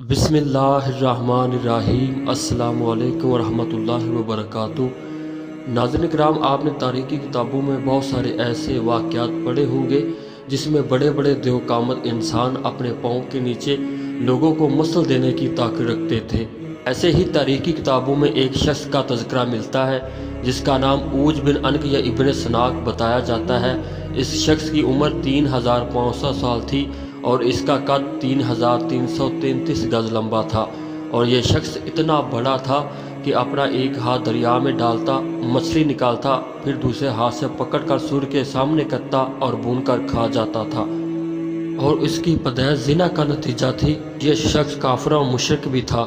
بسم اللہ الرحمن الرحیم۔ السلام علیکم ورحمۃ اللہ وبرکاتہ۔ ناظرین کرام، آپ نے تاریخی کتابوں میں بہت سارے ایسے واقعات پڑھے ہوں گے جس میں بڑے بڑے دیوکامت انسان اپنے پاؤں کے نیچے لوگوں کو مسل دینے کی طاقت رکھتے تھے۔ ایسے ہی تاریخی کتابوں میں ایک شخص کا تذکرہ ملتا ہے، جس کا نام اوج بن انک یا ابن سناک بتایا جاتا ہے۔ اس شخص کی عمر تین ہزار پانچ سو سال تھی۔ اور اس کا قد تین ہزار تین سو تینتیس گز لمبا تھا اور یہ شخص اتنا بڑا تھا کہ اپنا ایک ہاتھ دریا میں ڈالتا، مچھلی نکالتا، پھر دوسرے ہاتھ سے پکڑ کر سور کے سامنے کرتا اور بون کر کھا جاتا تھا۔ اور اس کی پدیش زنا کا نتیجہ تھی۔ یہ شخص کافر و مشرق بھی تھا۔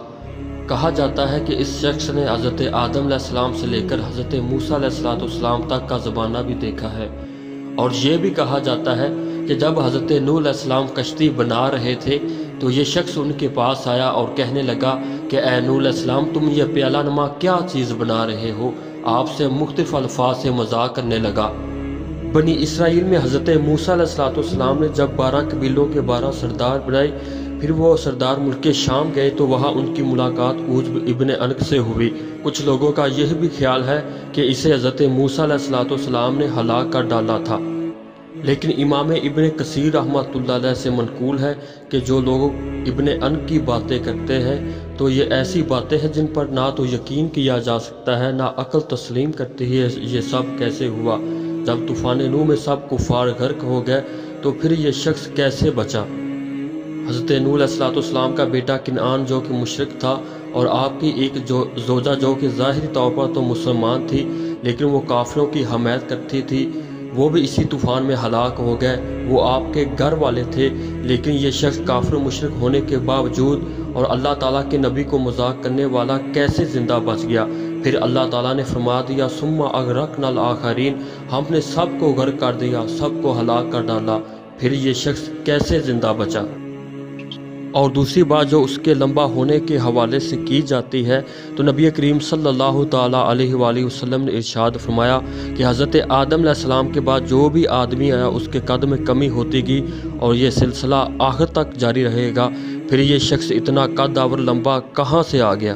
کہا جاتا ہے کہ اس شخص نے حضرت آدم علیہ السلام سے لے کر حضرت موسیٰ علیہ السلام تک کا زبانہ بھی دیکھا ہے۔ اور یہ بھی کہا جاتا ہے کہ جب حضرت نو علیہ السلام کشتی بنا رہے تھے تو یہ شخص ان کے پاس آیا اور کہنے لگا کہ اے نو علیہ السلام، تم یہ پیالہ نما کیا چیز بنا رہے ہو؟ آپ سے مختلف الفاظ سے مذاق کرنے لگا۔ بنی اسرائیل میں حضرت موسیٰ علیہ السلام نے جب بارہ قبیلوں کے بارہ سردار بنائے، پھر وہ سردار ملک شام گئے تو وہاں ان کی ملاقات اوج ابن انک سے ہوئی۔ کچھ لوگوں کا یہ بھی خیال ہے کہ اسے حضرت موسیٰ علیہ السلام نے ہلاک کر ڈالا تھا۔ لیکن امام ابن کثیر رحمۃ اللہ علیہ سے منقول ہے کہ جو لوگ ابن ان کی باتیں کرتے ہیں تو یہ ایسی باتیں ہیں جن پر نہ تو یقین کیا جا سکتا ہے، نہ عقل تسلیم کرتی ہے یہ سب کیسے ہوا۔ جب طوفان نو میں سب کفار غرق ہو گئے تو پھر یہ شخص کیسے بچا؟ حضرت نو علیہ السلام کا بیٹا کنعان جو کہ مشرق تھا اور آپ کی ایک جو زوجہ جو کہ ظاہری طور پر تو مسلمان تھی، لیکن وہ کافروں کی حمایت کرتی تھی۔ وہ بھی اسی طوفان میں ہلاک ہو گئے۔ وہ آپ کے گھر والے تھے، لیکن یہ شخص کافر و مشرق ہونے کے باوجود اور اللہ تعالیٰ کے نبی کو مذاق کرنے والا کیسے زندہ بچ گیا؟ پھر اللہ تعالیٰ نے فرما دیا سما اغرق نل ہم نے سب کو غرق کر دیا، سب کو ہلاک کر ڈالا۔ پھر یہ شخص کیسے زندہ بچا؟ اور دوسری بات جو اس کے لمبا ہونے کے حوالے سے کی جاتی ہے، تو نبی کریم صلی اللہ تعالیٰ علیہ وآلہ وسلم نے ارشاد فرمایا کہ حضرت آدم علیہ السلام کے بعد جو بھی آدمی آیا، اس کے قد میں کمی ہوتی گی اور یہ سلسلہ آخر تک جاری رہے گا۔ پھر یہ شخص اتنا قد آور لمبا کہاں سے آ گیا؟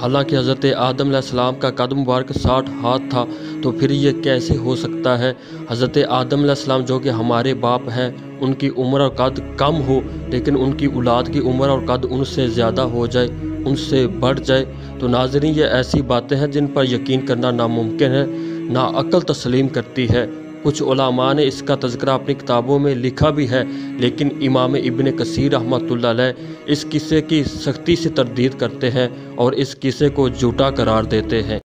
حالانکہ حضرت آدم علیہ السلام کا قدم مبارک ساٹھ ہاتھ تھا، تو پھر یہ کیسے ہو سکتا ہے؟ حضرت آدم علیہ السلام جو کہ ہمارے باپ ہیں، ان کی عمر اور قد کم ہو، لیکن ان کی اولاد کی عمر اور قد ان سے زیادہ ہو جائے، ان سے بڑھ جائے۔ تو ناظرین، یہ ایسی باتیں ہیں جن پر یقین کرنا ناممکن ہے نا عقل تسلیم کرتی ہے۔ کچھ علماء نے اس کا تذکرہ اپنی کتابوں میں لکھا بھی ہے، لیکن امام ابن کثیر رحمۃ اللہ علیہ اس قصے کی سختی سے تردید کرتے ہیں اور اس قصے کو جھوٹا قرار دیتے ہیں۔